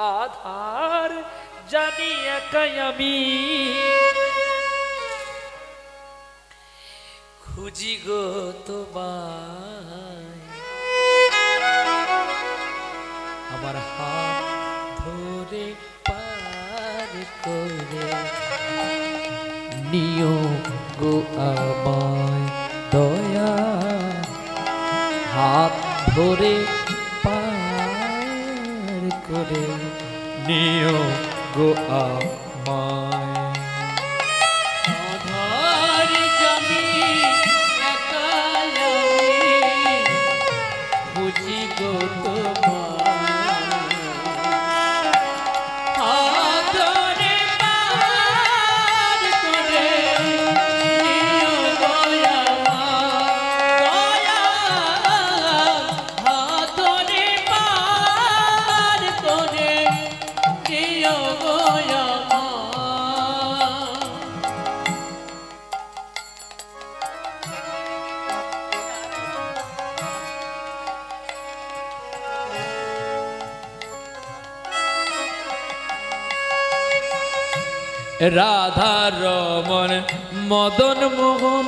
আধার জানি একাই আমি? খুঁজি গো তোমায়। আমার হাত ধরে পার করে নিও গো আমায় দয়া। হাত ধরে পার করে নিও গো আমায় রাধা রমন মদন মোহন।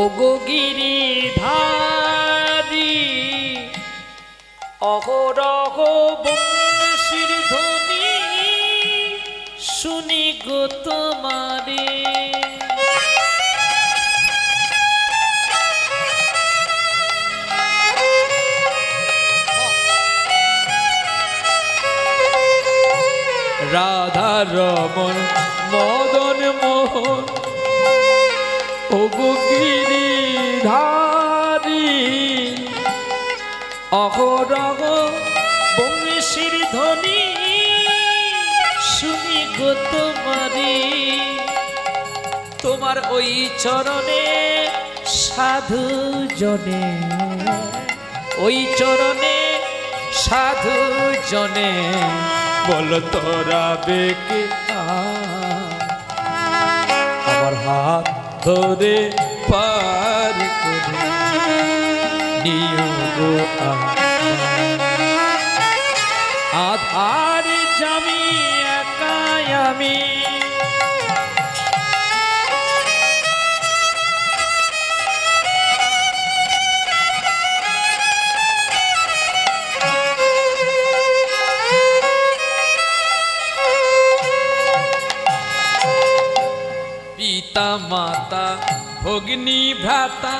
ওগো গিরিধারী অহরহ বংশীর ধ্বনি শুনি গো তোমারে। রাধা রমন মদন মোহন ওগো গিরিধারী অহরহ বংশীর ধ্বনি, শুনি গো তোমারি। তোমার ওই চরণে সাধু জনে, ওই চরণে সাধু জনে। বল তোরা বেকে আমার হাত ধরে পার করে নিও গো আমায়। আধার জামি একাই আমি ভগ্নী ভ্রাতা,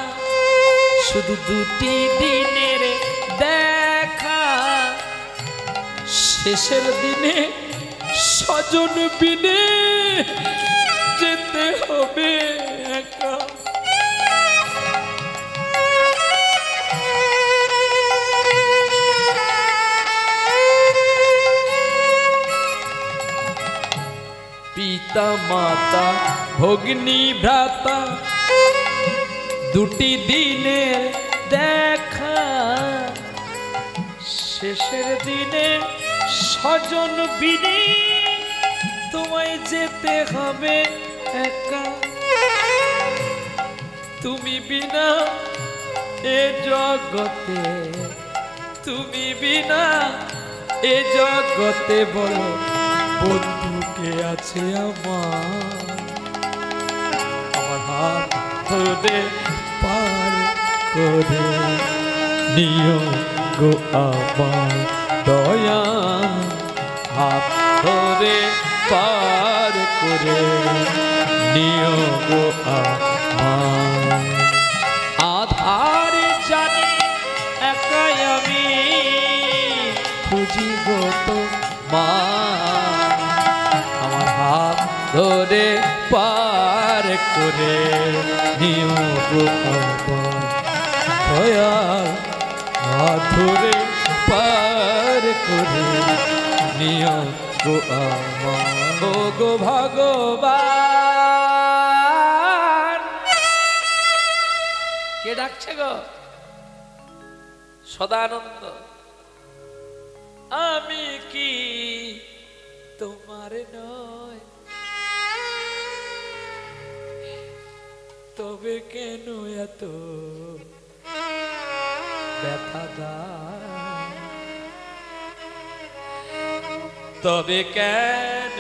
শুধু দুটি দিনের দেখা। শেষের দিনে স্বজন বিনে যেতে হবে পিতা, মাতা, ভগ্নী, ভ্রাতা দুটি দিনের দেখা, শেষের দিনে স্বজন বিনে তোমায় যেতে হবে একা। তুমি বিনা এ জগতে, তুমি বিনা এ জগতে বলো বন্ধুকে আছে আমার। আমার হাত ধরে করে নিও গো আমার দয়া। হাত ধরে পার করে নিও গো আমার। আধার জানি একাই আমি খুঁজি গো মা আমার হাত ধরে পার করে নিও গো আমার। দয়াল হাত ধরে পার করে নিও গো গো ভগবান। কে ডাকছে গো? সদানন্দ। আমি কি তোমার নয়? তবে কেন এত ব্যথা তবে কেন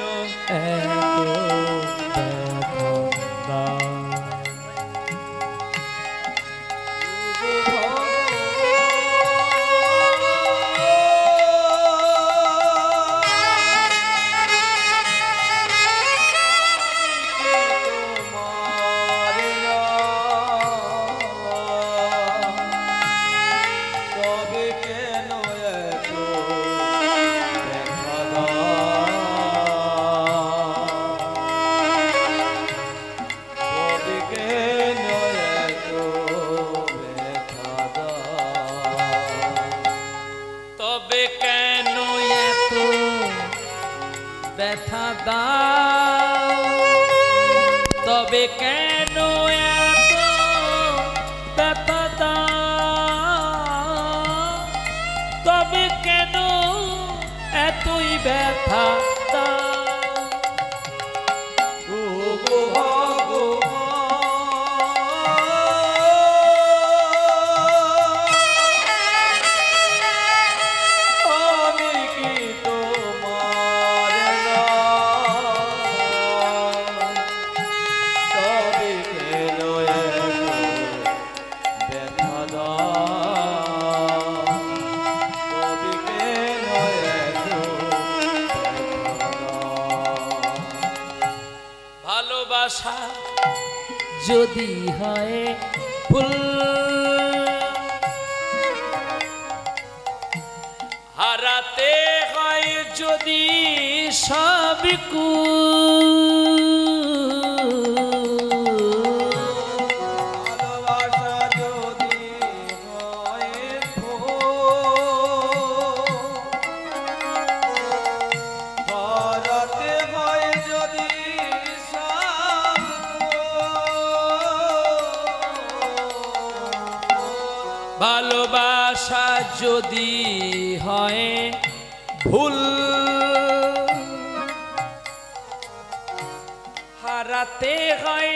হারাতে হয়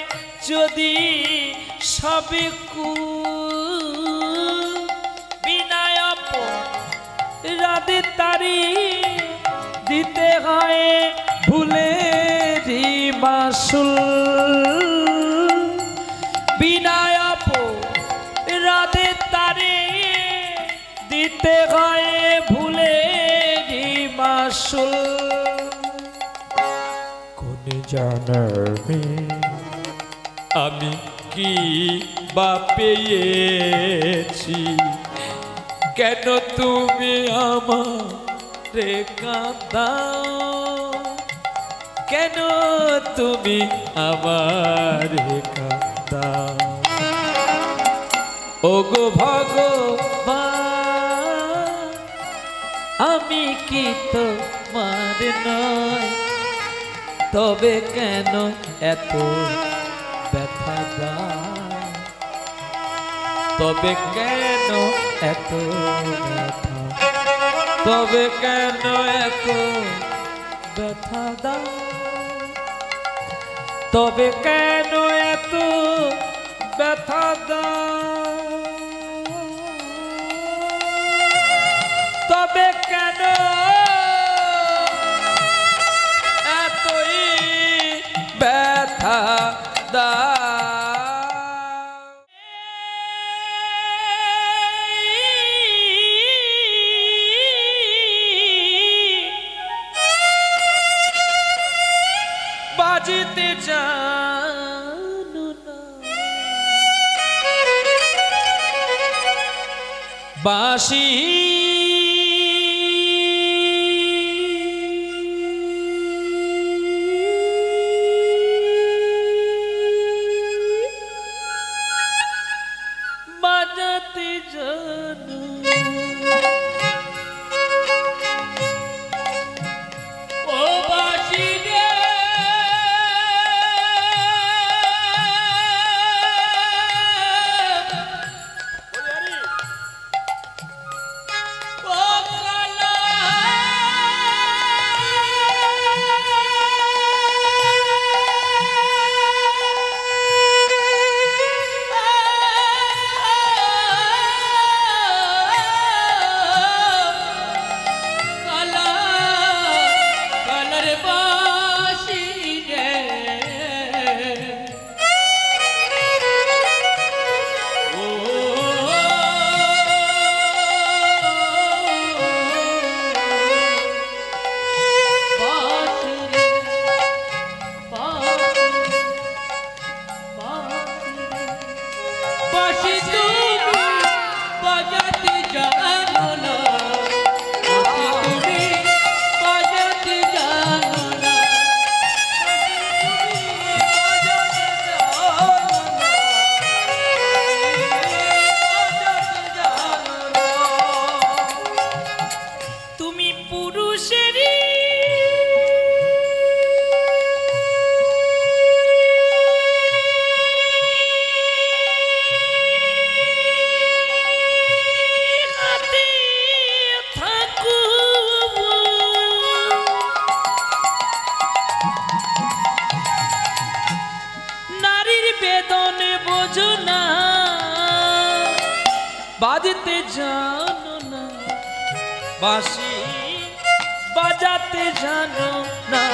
যদি সবে বিনায় রাধে তারি দিতে হয় ভুলেরই জানাবে? আমি কি বা পেয়েছি? কেন তুমি আমার কাঁদাও কেন তুমি আমারে কাঁদাও ওগো ভগবান, আমি কি তোমার নয়? তবে কেন এত ব্যথা দাও তবে কেন এত ব্যথা? তবে কেন এত ব্যথা দাও তবে কেন এত ব্যথা দাও বাঁশি বাজতে জানো না। বাসি বাজাতে জানো না।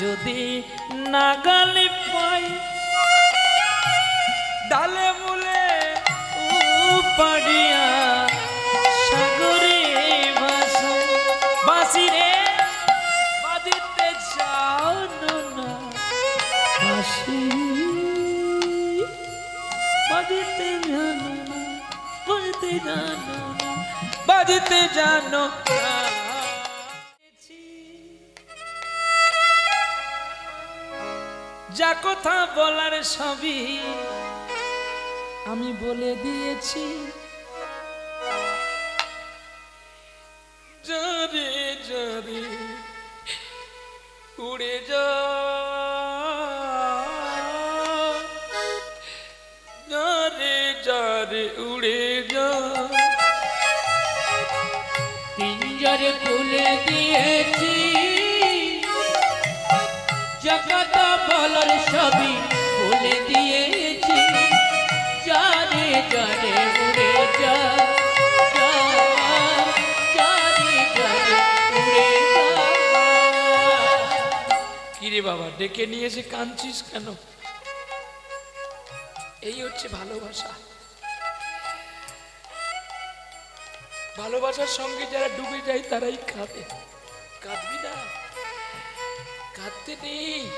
যদি নাগালে পাই, ডালে মুলে পাড়িয়া সাগরে বাসি রে বাজিতে জানো না বাসি বাজিতে জানো না বাজিতে জানো না বাজিতে জানো না। যা কথা বলার সবই আমি বলে দিয়েছি। যারে যারে উড়ে যা। যারে যারে উড়ে যা। পিঞ্জর খুলে দিয়েছি। জগত বলার সবই খুলে দিয়েছি। জানে জানে উড়ে যা বাবা, ডেকে নিয়ে কাঁদছিস কেন? এই হচ্ছে ভালোবাসা। ভালোবাসার সঙ্গে যারা ডুবে যায়, তারাই কাঁদে। কাঁদবি না। কাঁদতে নেই।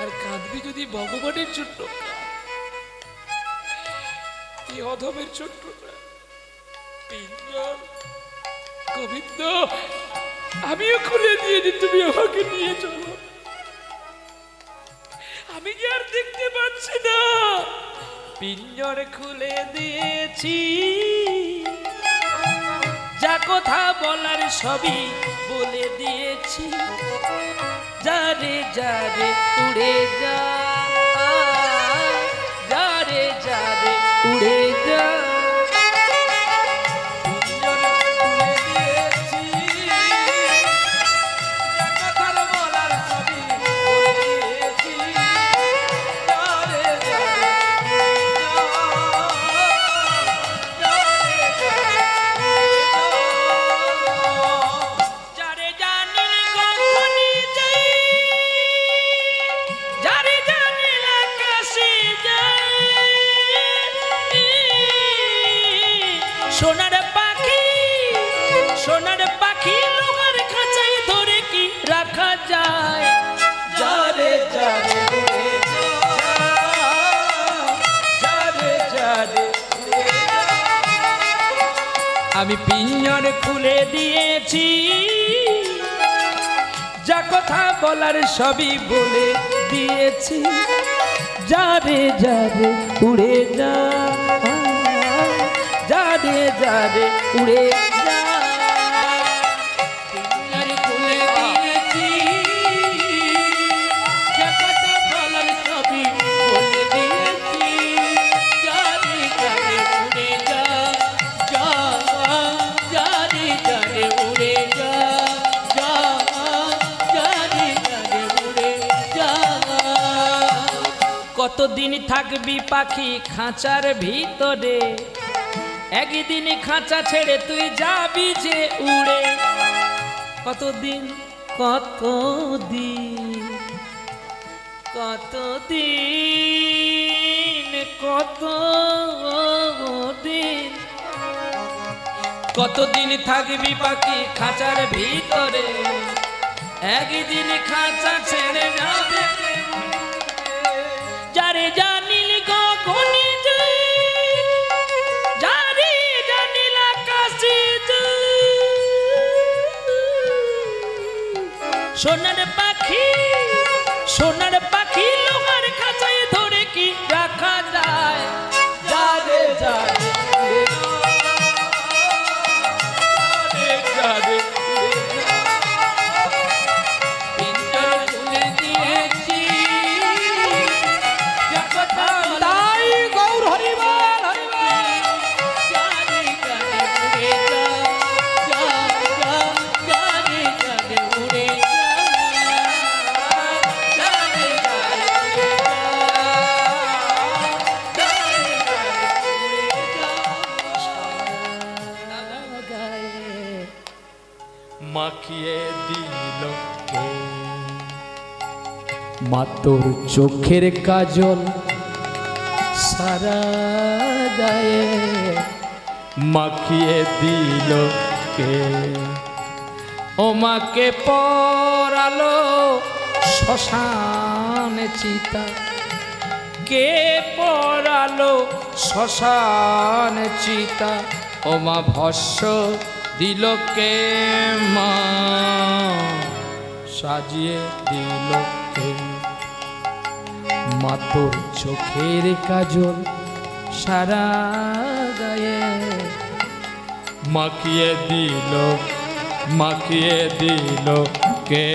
আর কাঁদবি যদি ভগবানের জন্য। এই অধমের গোবিন্দ, আমিও খুলে দিয়ে দিয়েছি তুমি আমাকে নিয়ে চলো। আমি কি আর দেখতে পাচ্ছি না। পিঞ্জর খুলে দিয়েছি। যা কথা বলার সবই বলে দিয়েছি। যারে যারে উড়ে যা। থাকবি পাখি খাঁচার ভিতরে। একদিন খাঁচা ছেড়ে তুই যাবি যে উড়ে। কতদিন কত দিন কত দিন কতদিন থাকবি পাখি খাঁচার ভিতরে। একদিন খাঁচা ছেড়ে যাবে। যারে যায় সোনার পাখি সোনার পাখি তোর চোখের কাজল সারা মাখিয়ে দিল কে? ও মাকে পরালো শ্মশান চিতা। কে পরালো শ্মশান চিতা? ও মা ভস্য দিল কে মা? সাজিয়ে দিল কে? মা তোর চোখের কাজল সারা গায়ে। মাখিয়ে দিল মাখিয়ে দিল কে?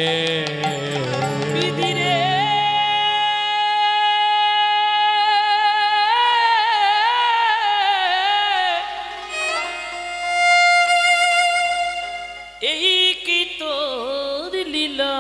এই কি তোর লীলা?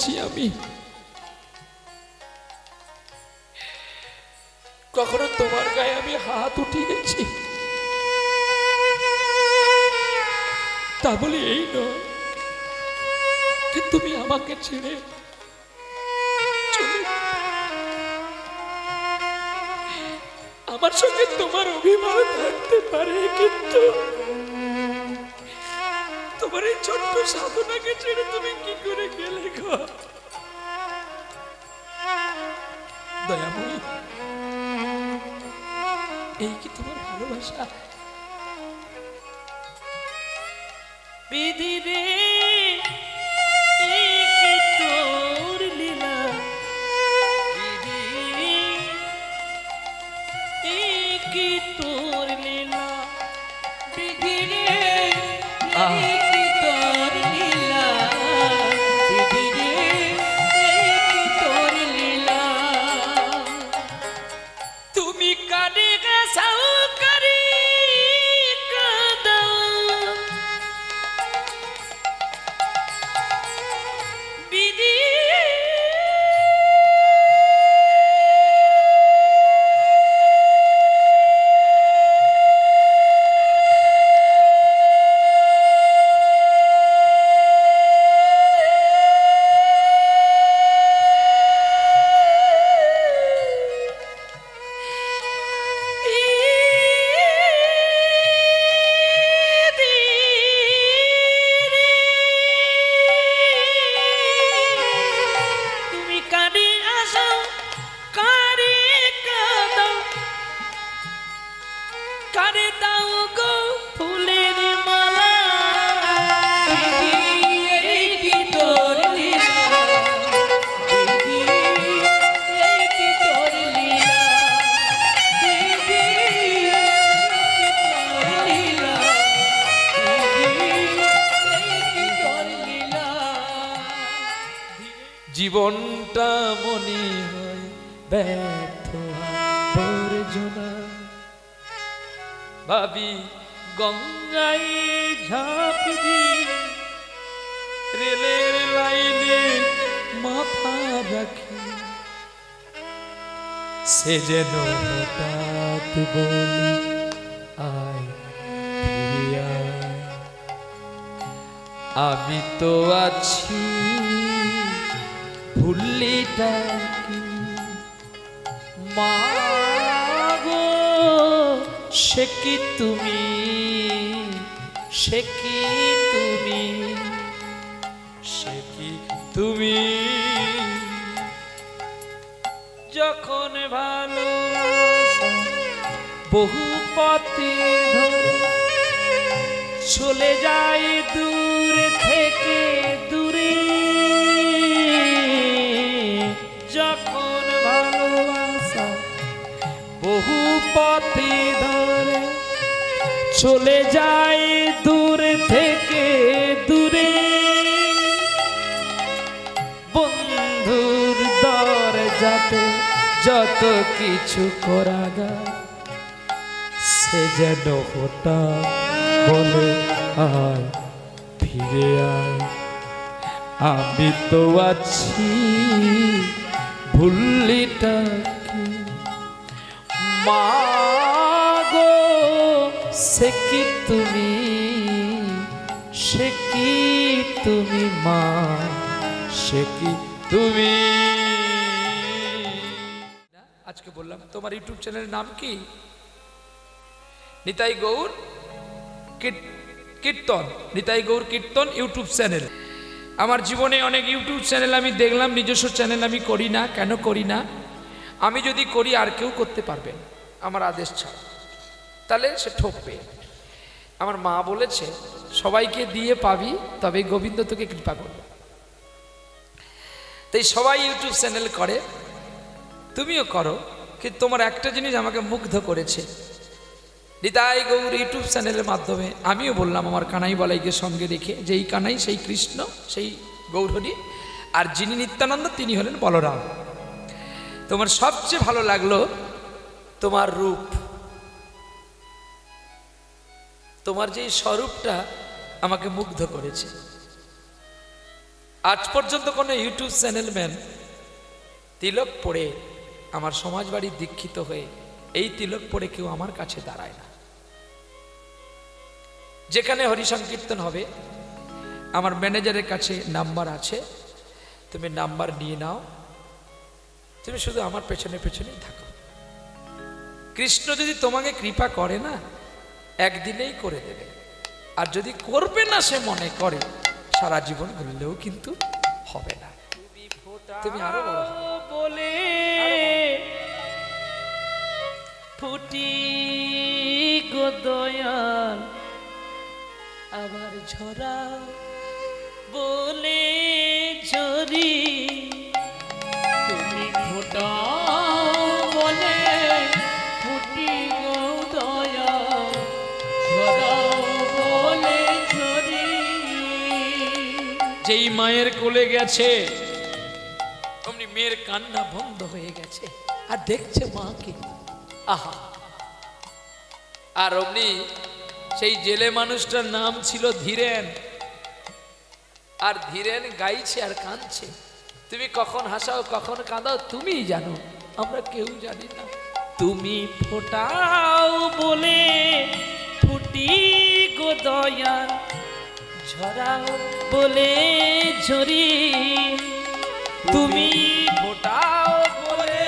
বকেছি আমি। কখনো তোমার গায়ে আমি হাত উঠিয়েছি। তা বলে এই নয় তুমি আমাকে ছেড়ে আমার সঙ্গে তোমার অভিমান থাকতে পারে, কিন্তু তোমার এই ছোট্ট সাধনাকে দয়াময়ী এই কি তোমার ভালোবাসা বিধিরে ভাবি গঙ্গায় ঝাঁপ রেলের লাইনে মাথা রাখি। সে যেন আমি তো আছি ভুললিটা মা সে কি তুমি? সে কি তুমি? সে কি তুমি? যখন ভালো বহু পথে চলে যায় দূর থেকে চলে যায় দূর থেকে দূরে। বন্ধুর দর যাতে কিছু করা সে যেন হঠাৎ বলে আয় ফিরে আয়। আমি তো আছি ভুললিটা মা সে কি তুমি? সে কি তুমি মা? সে কি তুমি? আজকে বললাম, তোমার ইউটিউব চ্যানেলের নাম কি? নিতাই গৌর কীর- কীর্তন। নিতাই গৌর কীর্তন ইউটিউব চ্যানেল। আমার জীবনে অনেক ইউটিউব চ্যানেল আমি দেখলাম, নিজস্ব চ্যানেল আমি করি না, কেন করি না? আমি যদি করি, আর কেউ করতে পারবেন আমার আদেশ ছাড়া। তাহলে সে ঠকবে। আমার মা বলেছে, সবাইকে দিয়ে পাবি, তবে গোবিন্দ তোকে কৃপা করবে। তাই সবাই ইউটিউব চ্যানেল করে। তুমিও করো, কিন্তু তোমার একটা জিনিস আমাকে মুগ্ধ করেছে। নিতাই গৌর ইউটিউব চ্যানেলের মাধ্যমে আমিও বললাম আমার কানাই বলাইকে সঙ্গে রেখে, যে এই কানাই, সেই কৃষ্ণ, সেই গৌরহরি, আর যিনি নিত্যানন্দ, তিনি হলেন বলরাম। তোমার সবচেয়ে ভালো লাগল তোমার রূপ। তোমার যে স্বরূপটা আমাকে মুগ্ধ করেছে। আজ পর্যন্ত কোনো ইউটিউব চ্যানেলম্যান তিলক পড়ে আমার সমাজ বাড়ির দীক্ষিত হয়ে এই তিলক পড়ে কেউ আমার কাছে দাঁড়ায় না। যেখানে হরি সংকীর্তন হবে, আমার ম্যানেজারের কাছে নাম্বার আছে, তুমি নাম্বার নিয়ে নাও, তুমি শুধু আমার পেছনে পেছনেই থাকো। কৃষ্ণ যদি তোমাকে কৃপা করে না একদিনেই করে দেবে। আর যদি করবে না সে মনে করে, সারা জীবন ঘুরলেও কিন্তু হবে না। তুমি আরও বলে। ফুটি গো দয়াল, আবার ঝরা বলে ঝরি। তুমি ফোটাও যেই মায়ের কোলে গেছে, অমনি মেয়ের কান্না বন্ধ হয়ে গেছে। আর দেখছে মাকে আহা! আর অমনি সেই জেলে মানুষটার নাম ছিল ধীরেন। আর ধীরেন গাইছে আর কাঁদছে। তুমি কখন হাসাও, কখন কাঁদাও তুমি জানো। আমরা কেউ জানি না। তুমি ফোটাও বলে ফুটি গো দয়াল। ঝরাও বলে ঝরি। তুমি ফোটাও বলে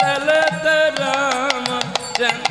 चलत राम चंद्र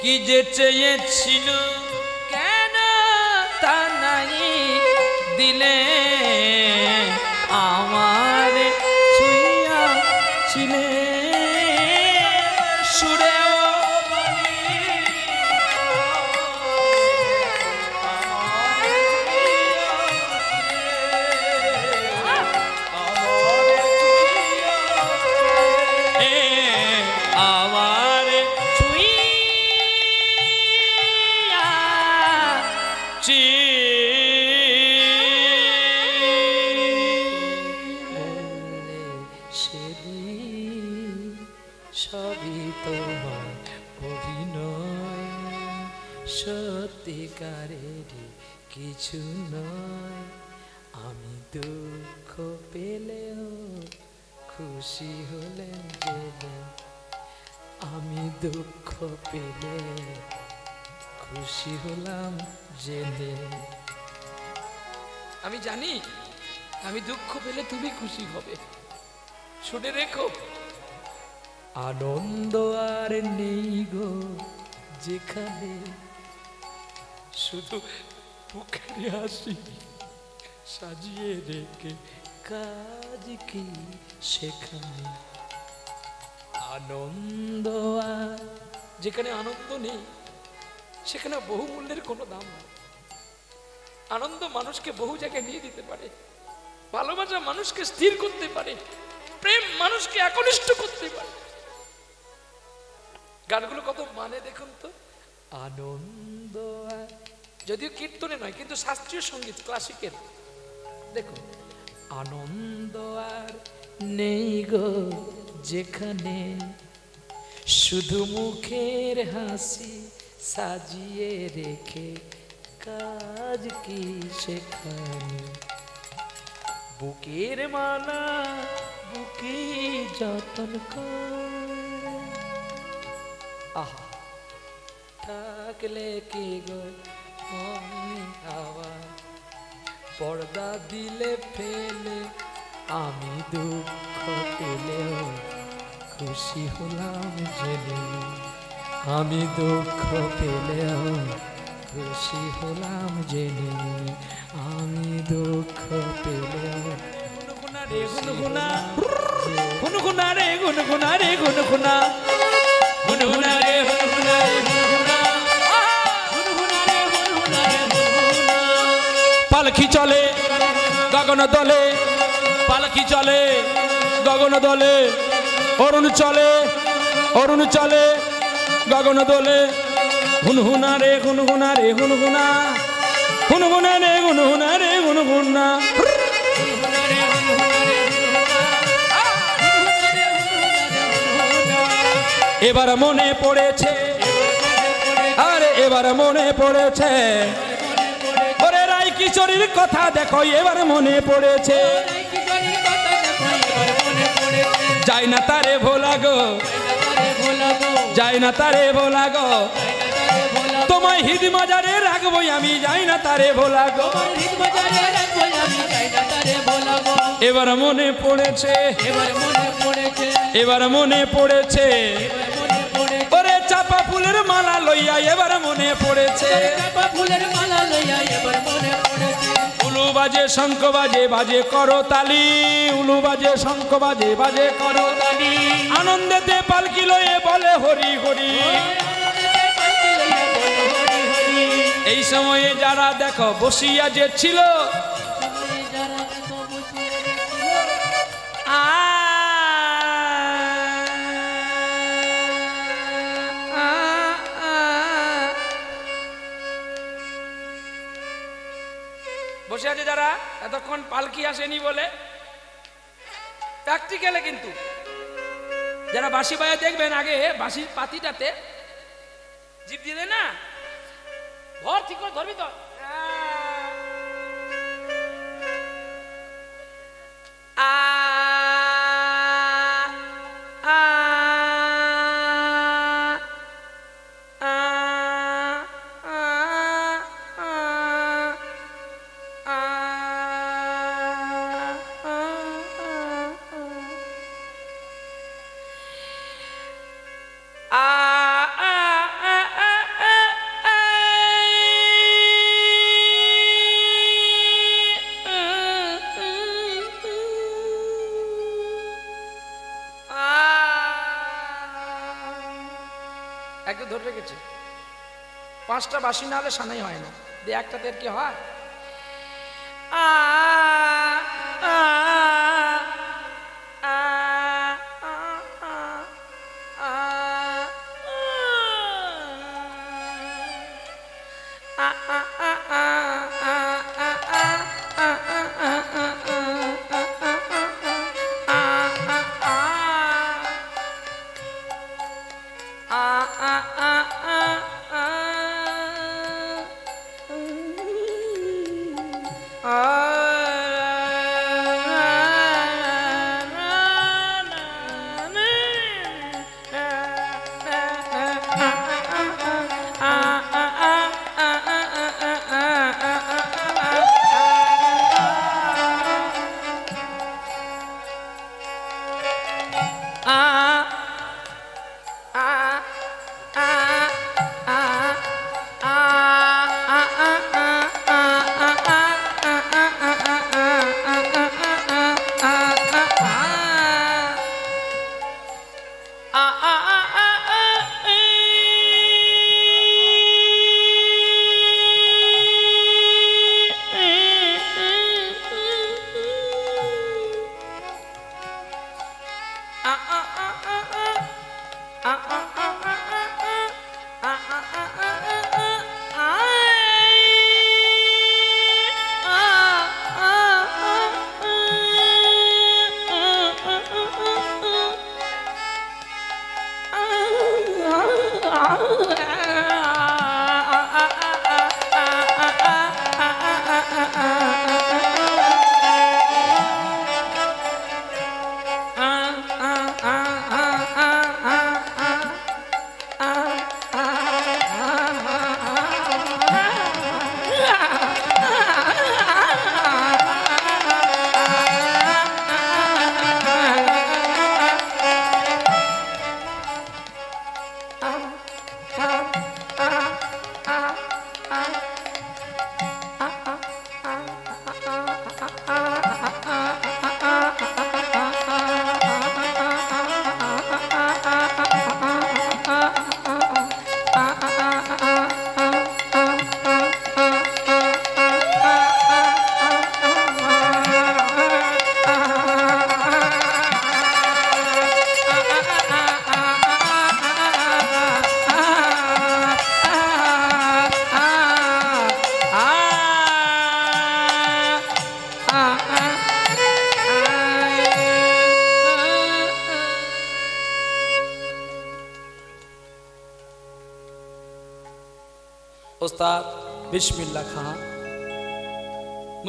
কি যে চেয়েছিল? শুনে রেখো। আনন্দ আর নেই গো যেখানে শুধু মুখের হাসি সাজিয়ে রেখে কাজ কি সেখানে। আনন্দ আর যেখানে আনন্দ নেই সেখানে বহুমূল্যের কোনো দাম নেই। আনন্দ মানুষকে বহু জায়গায় নিয়ে দিতে পারে ভালোবাসা মানুষকে স্থির করতে পারে মানুষকে একনিষ্ঠ করতে পারে। গানগুলো কত মানে দেখুন তো? আনন্দ। যদিও কীর্তনে নয়, কিন্তু শাস্ত্রীয় সংগীত ক্লাসিকের দেখুন, আনন্দ আর নেই গো যেখানে। শুধু মুখের হাসি সাজিয়ে রেখে কাজ কি সেখানে? বুকের মালা বুকে যতন থাকলে কি গো পর্দা দিলে ফেলে আমি দুঃখ পেলেও খুশি হলাম জেনে। আমি দুঃখ পেলেও খুশি হলাম জেনে। আমি দুঃখ পেলেও পালকি চলে গগন দলে পালকি চলে গগন দলে অরুণ চলে অরুণ চলে গগন দলে হুনহুনা রে হুনহুনা রে হুনহুনা হুনহুনা রে হুনহুনা রে হুনহুনা এবার মনে পড়েছে। আরে, এবার মনে পড়েছে। ওরে রায় কিশোরীর কথা দেখো, এবার মনে পড়েছে। যাই না তারে ভোলা গো, যাই না তারে ভোলা গো, তোমায় হিদ মাজারে রাখব আমি, যাই না তারে ভোলা গো। এবার মনে পড়েছে, এবার মনে পড়েছে ওরে চাপা ফুলের মালা লইয়া এবার মনে পড়েছে। ফুলের মালা উলু বাজে শঙ্খ বাজে বাজে করো তালি। উলু বাজে শঙ্খ বাজে বাজে করো তালি। আনন্দেতে পালকি লয়ে বলে হরি হরি। এই সময়ে যারা দেখো বসিয়া যে ছিল এতক্ষণ পালকি আসেনি বলে? প্র্যাকটিক্যালে কিন্তু। যারা বাঁশি বাজা দেখবেন আগে, বাঁশির পাতিটাতে জিপ দিলে না? ধর, ঠিক করে ধরবি তো। আ পাঁচটা বাসি না হলে সানাই হয় না। দিয়ে একটাতে কি হয়?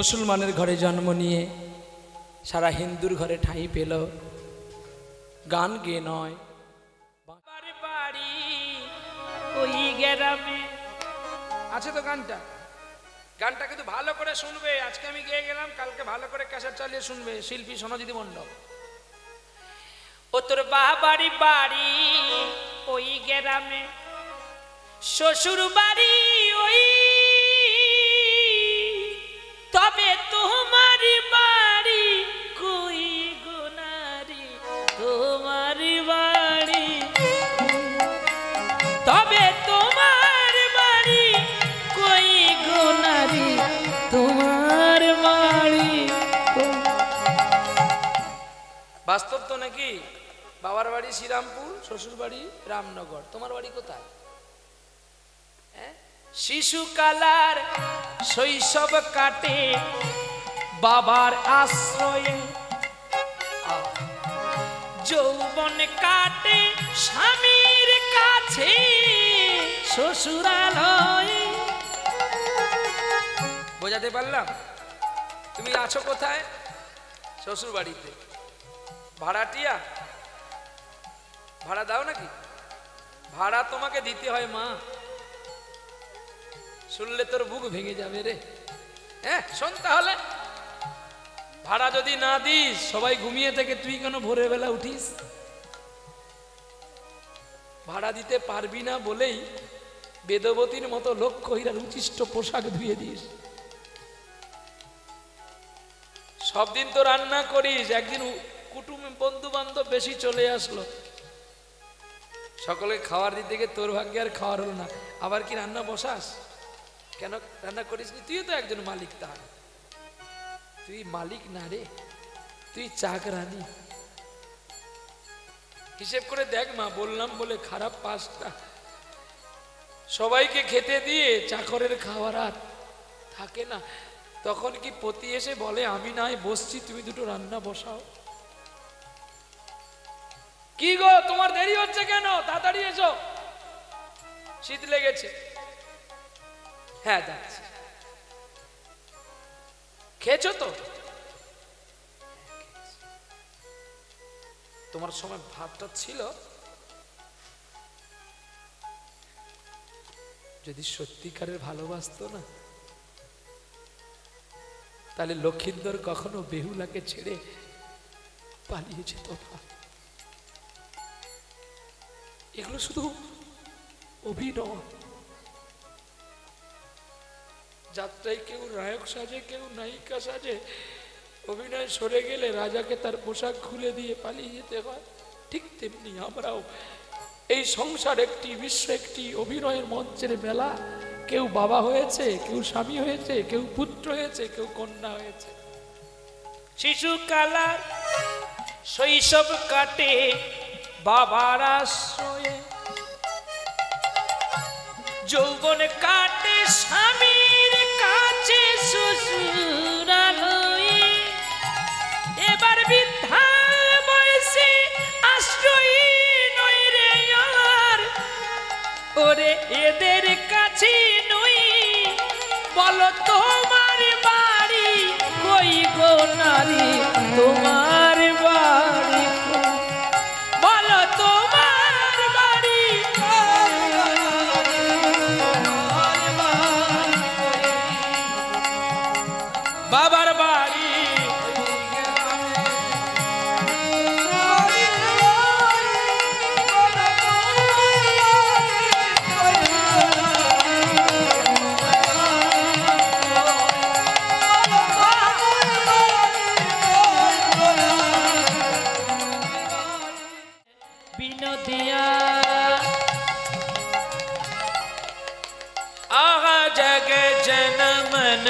মুসলমানের ঘরে জন্ম নিয়ে সারা হিন্দুর ঘরে ঠাঁই পেল। গান গে নয়। বাড়ি আছে তো গানটা? গানটা কিন্তু ভালো করে শুনবে। আজকে আমি গেয়ে গেলাম, কালকে ভালো করে ক্যাসেট চালিয়ে শুনবে শিল্পী সনজিদি মণ্ডল। ও তোর বাবারি বাড়ি ওই গেরামে। শ্বশুর তো নাকি? বাবার বাড়ি শ্রীরামপুর, শ্বশুর বাড়ি রামনগর। তোমার বাড়ি কোথায়? শিশুকালার শৈশব কাটে বাবার আশ্রয়ে। যৌবন কাটে স্বামীর কাছে শ্বশুরালয়ে বোঝাতে পারলাম? তুমি আছো কোথায়? শ্বশুর বাড়িতে। ভাড়াটিয়া ভাড়া দাও নাকি? ভাড়া তোমাকে দিতে হয়, মা। শুনলে তোর বুক ভেঙে যাবে রে। হ্যাঁ শোন তাহলে। ভাড়া যদি না দিস, সবাই ঘুমিয়ে থেকে তুই কেন ভোরের বেলা উঠিস? ভাড়া দিতে পারবি না বলেই বেদবতীর মতো লক্ষ্য হীরার উচিষ্ট পোশাক ধুয়ে দিস। সব দিন তো রান্না করিস, একদিন কুটুম বন্ধু বান্ধব বেশি চলে আসলো। সকলে খাওয়ার দিক থেকে তোর ভাগ্যে আর খাওয়ার হলো না। আবার কি রান্না বসাস? কেন রান্না করিস নি? তুই তো একজন মালিক তার। তুই মালিক না রে, তুই চাক রানী হিসেব করে দেখ মা, বললাম বলে খারাপ পাঁচটা। সবাইকে খেতে দিয়ে চাকরের খাওয়ার আর থাকে না। তখন কি পতি এসে বলে, আমি নাই বসছি, তুমি দুটো রান্না বসাও। কি গো, তোমার দেরি হচ্ছে কেন? তাড়াতাড়ি এসো। শীত লেগেছে। হ্যাঁ যাচ্ছি। খেয়েছো তো? তোমার সময় ভাতটা ছিল? যদি সত্যিকারের ভালোবাসতো না, তাহলে লক্ষিন্দর কখনো বেহুলাকে ছেড়ে পালিয়ে যেত না। এগুলো শুধু অভিনয়। যাত্রায় কেউ নায়ক সাজে, কেউ নায়িকা সাজে, অভিনয় সরে গেলে রাজাকে তার পোশাক খুলে দিয়ে পালিয়ে যেতে হয়। ঠিক তেমনি আমরাও এই সংসার একটি, বিশ্ব একটি অভিনয়ের মঞ্চের মেলা। কেউ বাবা হয়েছে, কেউ স্বামী হয়েছে, কেউ পুত্র হয়েছে, কেউ কন্যা হয়েছে। শিশুকালার শৈশব কাটে, বাবার আশ্রয়ে। যৌবন কাটে স্বামীর কাছে শ্বশুরালয়ে। এবার বৃদ্ধা বয়সে আশ্রয় নয় রে ওরে এদের কাছে নই, বলো তোমার বাড়ি কই গো নারী? তোমার मन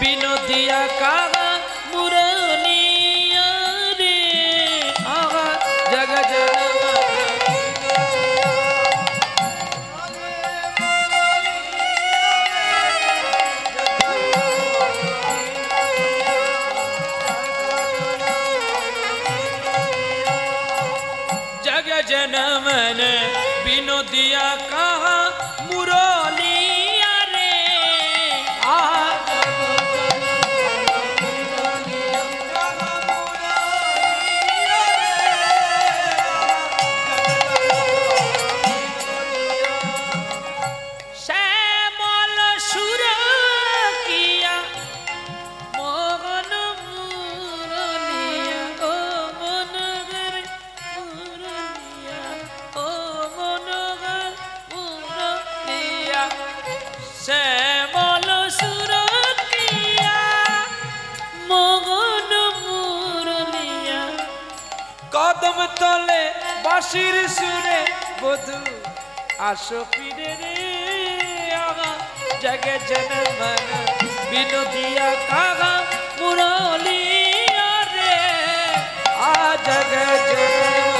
बिनो दिया का আসো ফিরে রে আগা জগে জনমন বিনোদিয়া কাগা মুরলিয়া রে জগ জননী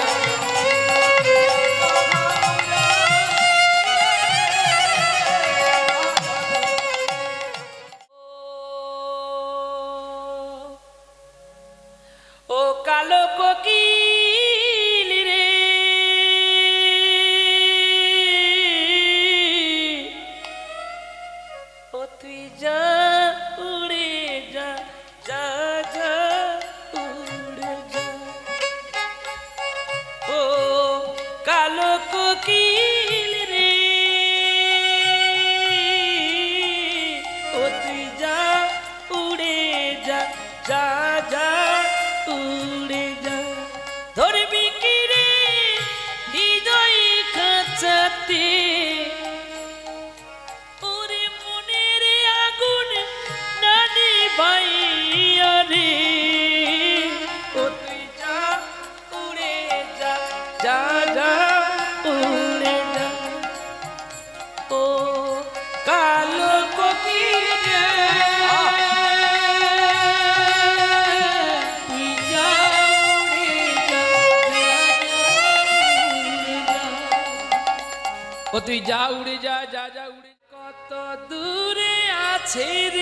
তুই যা উড়ে যা যা যা উড়ে কত দূরে আছে রে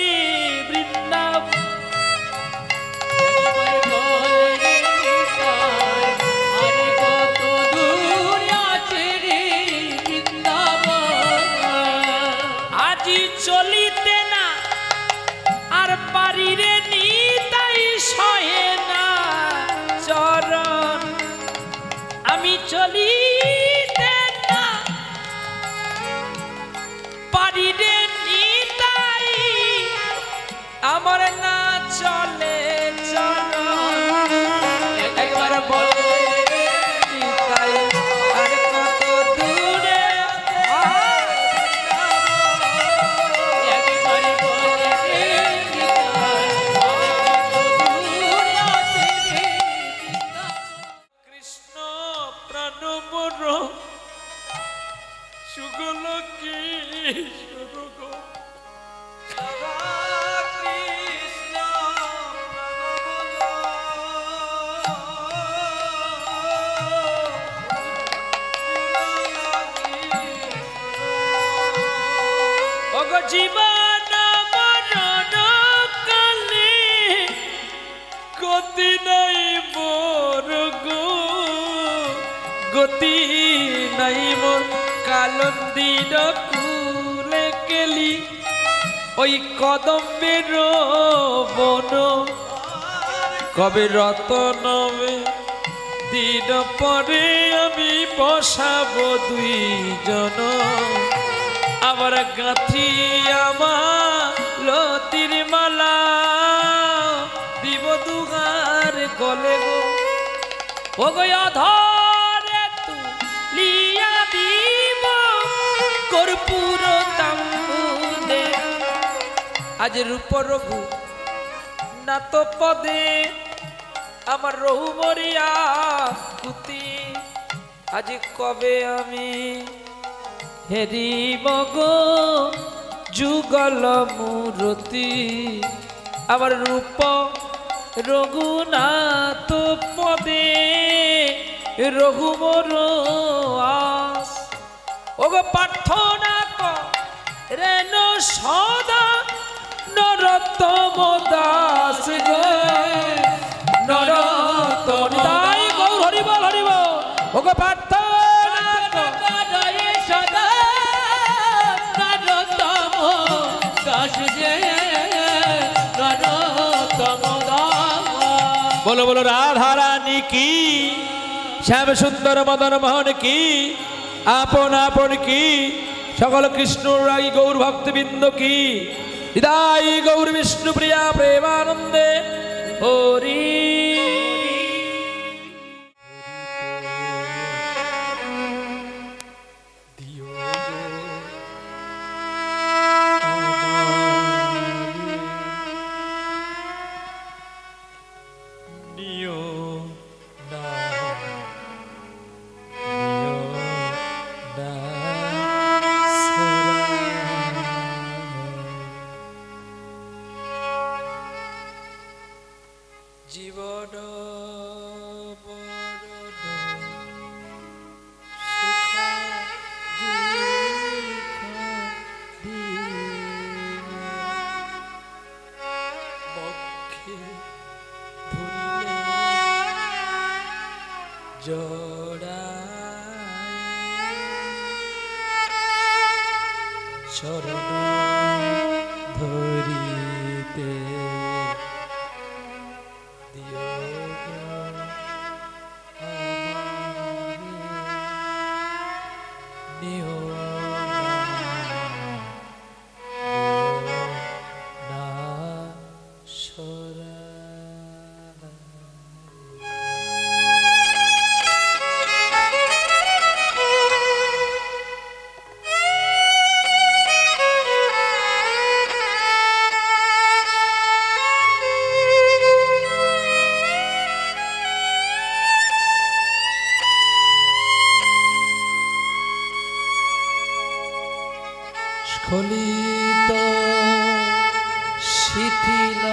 গতি নাই মোর গতি নাই মোর। কালন্দির কুলে কেলি ওই কদম্বের বন কবে রতনবে দিন পরে আমি বসাবো দুইজন। আমার গাঁথি, আমার লতির মালা, দিব দুগার গলে গো ও গো অধরে আজ রূপ রঘু। না তো পদে আমার রহু মরিয়া কুতি আজ কবে আমি হেরিব গো যুগল মূরতি? আমার রূপ রঘুনাথ পদে রঘুবর আস। ও গো প্রার্থনা রেন সদা দাস গো গৌর বলো বলো রাধা রানী কি? শ্যাম সুন্দর মদন মোহন কি? আপন আপন কি? সকল কৃষ্ণ রাই গৌর ভক্তবৃন্দ কি? হৃদয় গৌর বিষ্ণু প্রিয়া প্রেমানন্দে স্খলিত শিথিল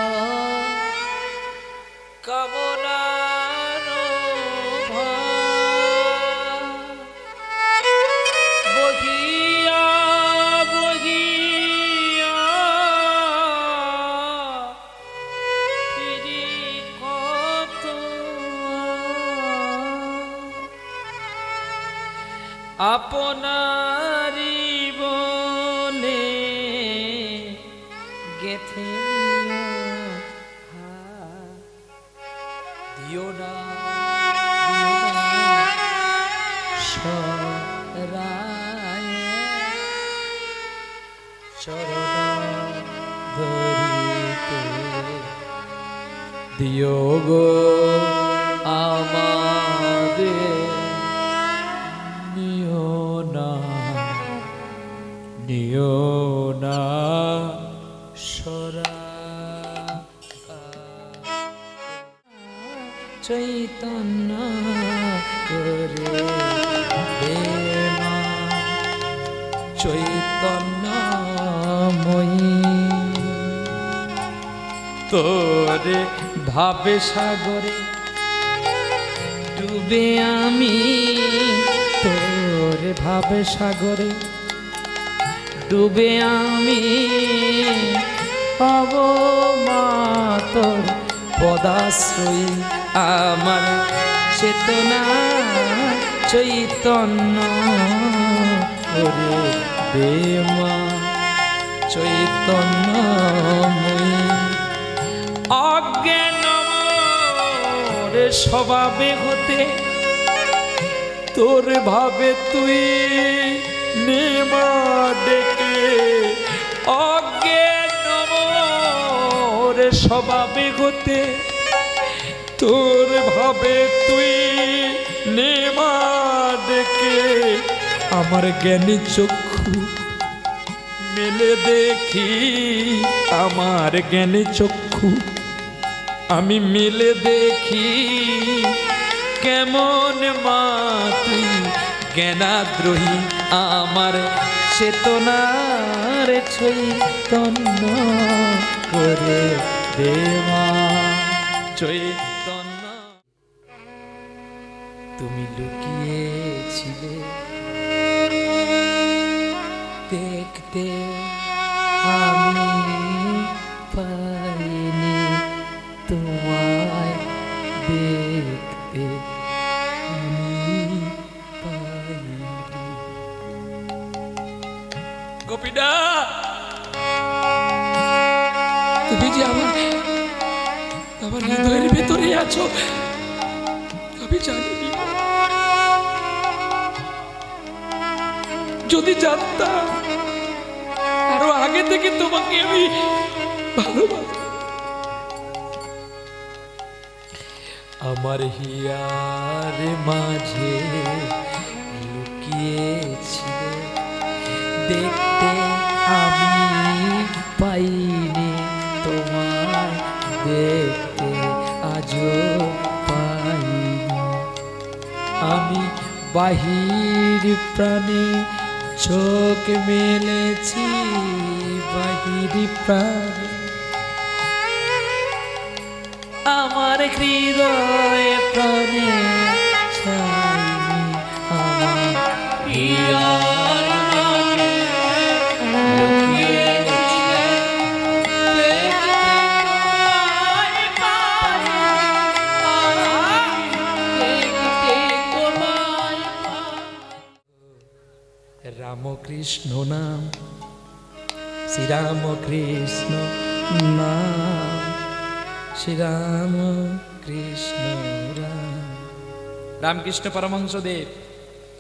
সাগরে ডুবে আমি তোর ভাবে সাগরে ডুবে আমি হব মা তোর পদাশ্রয়ী আমার চেতনা চৈতন্য করে দে মা চৈতন্যময়ী অজ্ঞান স্বভাবে হতে, তোর ভাবে তুই নেমা ডেকে। অজ্ঞান রে স্বভাবে হতে, তোর ভাবে তুই নেমা ডেকে। আমার জ্ঞানী চক্ষু মেলে দেখি, আমার জ্ঞানী চক্ষু আমি মিলে দেখি কেমন মা তুই জ্ঞানাদ্রোহী আমার চেতনার চৈতন্য করে দেওয়া। চৈতন্য। তুমি লুকিয়েছিলে তোমাকে আমি আমার হিয়ার মাঝে লুকিয়েছিলে, দেখতে আমি পাইনি তোমার দেখতে আজও পাইনি। আমি বাহির প্রাণে চোখ মেলেছি বাহির প্রাণে। আমার হৃদয় প্রাণে চাইনি আমার। হিয়ার রামকৃষ্ণ নাম, শ্রীরাম কৃষ্ণ নাম, শ্রীরাম কৃষ্ণ রাম রামকৃষ্ণ পরমহংস দেব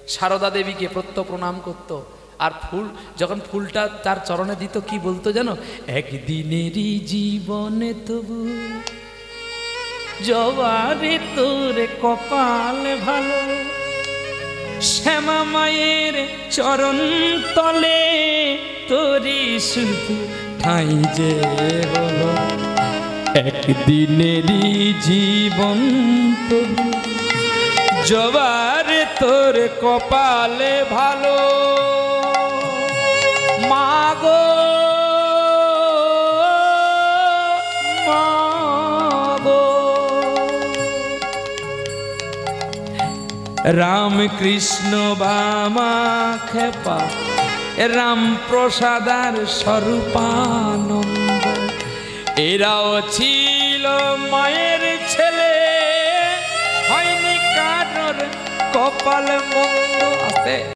সারদা দেবীকে প্রত্য প্রণাম করত। আর ফুল, যখন ফুলটা তার চরণে দিত, কি বলতো জানো? একদিনেরই জীবনে তবু জবারে তোর কপাল ভালো শ্যামা মায়ের চরণ তলে তোরি শুধু ঠাই যে একদিনেরই জীবন জবার তোর কপালে ভালো। মাগো রামকৃষ্ণ বামা খেপা রাম প্রসাদার স্বরূপানন্দ। এরাও ছিল মায়ের ছেলে, হয়নি কারোর কপাল মন্দ আছে।